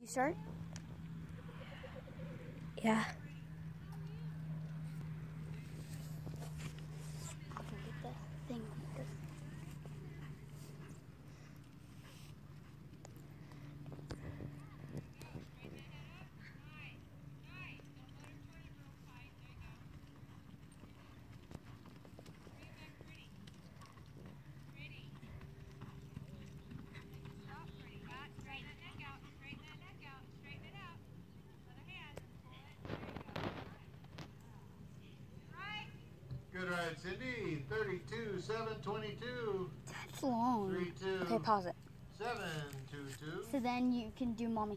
You start? Yeah. Ride, Cindy. 32, 722. That's long. 3, 2, Okay, pause it. 7, 2, 2. So then you can do mommy.